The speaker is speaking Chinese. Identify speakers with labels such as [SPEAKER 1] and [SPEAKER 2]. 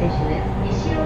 [SPEAKER 1] 这是为了你